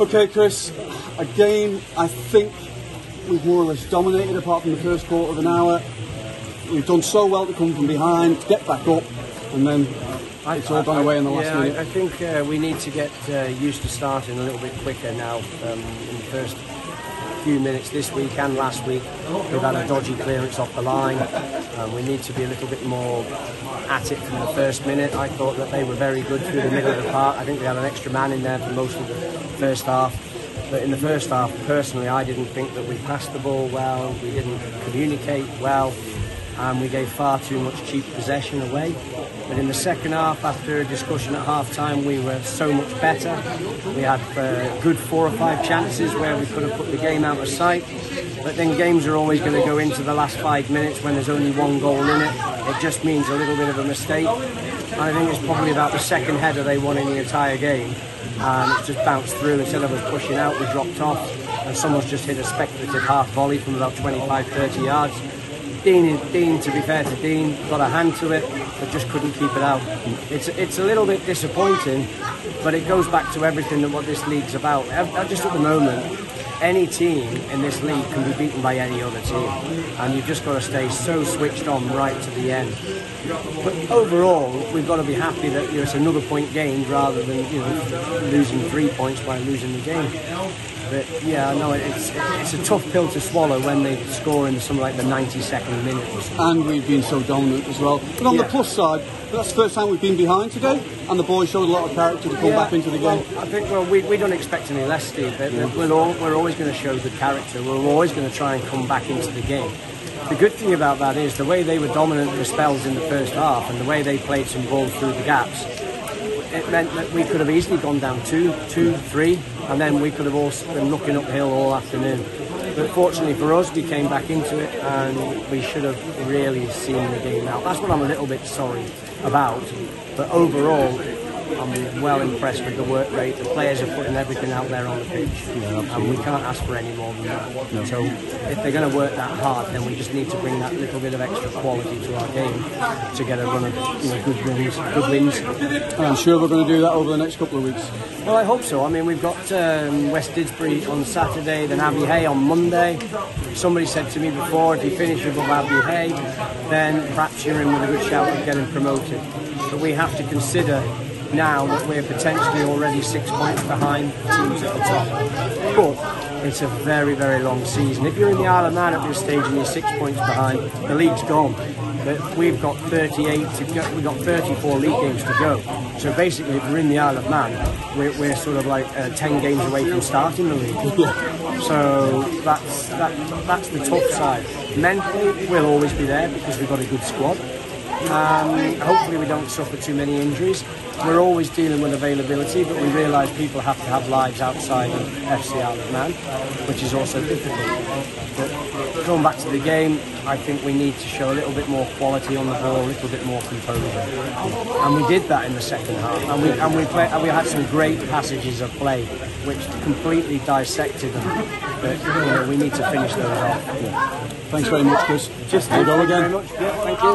Okay, Chris, a game I think we've more or less dominated apart from the first quarter of an hour. We've done so well to come from behind, get back up, and then it's all gone away in the last yeah, minute. I, I think uh, we need to get uh, used to starting a little bit quicker now um, in the first few minutes this week and last week. We've had a dodgy clearance off the line. Um, we need to be a little bit more at it from the first minute. I thought that they were very good through the middle of the park. I think we had an extra man in there for most of the first half. But in the first half, personally, I didn't think that we passed the ball well, we didn't communicate well, and we gave far too much cheap possession away. But in the second half, after a discussion at half time, we were so much better. We had uh, good four or five chances where we could have put the game out of sight. But then games are always going to go into the last five minutes when there's only one goal in it. It just means a little bit of a mistake. I think it's probably about the second header they won in the entire game. And it just bounced through. Instead of us pushing out, we dropped off. And someone's just hit a speculative half volley from about 25, 30 yards. Dean, Dean, to be fair to Dean, got a hand to it, but just couldn't keep it out. It's it's a little bit disappointing, but it goes back to everything that what this league's about. Just at the moment, any team in this league can be beaten by any other team, and you've just got to stay so switched on right to the end. But overall, we've got to be happy that you know, it's another point gained rather than you know losing three points by losing the game. But yeah, no, it's it's a tough pill to swallow when they score in something like the 92nd minute and we've been so dominant as well. But on the plus side, that's the first time we've been behind today, and the boys showed a lot of character to come Yeah, back into the game. well, I think well, we, we don't expect any less, Steve. But We're, all, we're always going to show good character. We're always going to try and come back into the game. The good thing about that is the way they were dominant the spells in the first half and the way they played some ball through the gaps. It meant that we could have easily gone down two, two, three, and then we could have all been looking uphill all afternoon. But fortunately for us, we came back into it, and we should have really seen the game out. That's what I'm a little bit sorry about. But overall, I'm well impressed with the work rate. The players are putting everything out there on the pitch, and we can't ask for any more than that. So if they're going to work that hard, then we just need to bring that little bit of extra quality to our game to get a run of you know, good wins. Good wins. And I'm sure we're going to do that over the next couple of weeks. Well, I hope so. I mean, we've got um, West Didsbury on Saturday, then Abbey Hey on Monday. Somebody said to me before, if you finish above Abbey Hey, then perhaps you're in with a good shout of getting promoted. But we have to consider now that we're potentially already six points behind teams at the top. But it's a very, very long season. If you're in the Isle of Man at this stage and you're six points behind, the league's gone. But we've got 38 to go. We've got 34 league games to go. So basically, if we're in the Isle of Man, we're, we're sort of like uh, 10 games away from starting the league. So that's that, that's the tough side. Mentally, we'll always be there because we've got a good squad. Um, hopefully, we don't suffer too many injuries. We're always dealing with availability, but we realise people have to have lives outside of FC Isle of Man, which is also difficult. But going back to the game, I think we need to show a little bit more quality on the ball, a little bit more composure, and we did that in the second half. And we and we play, and we had some great passages of play, which completely dissected them. But you know, we need to finish those off. Thanks very much, Chris. Just We'll go thank you again. very much. Yeah, thank you.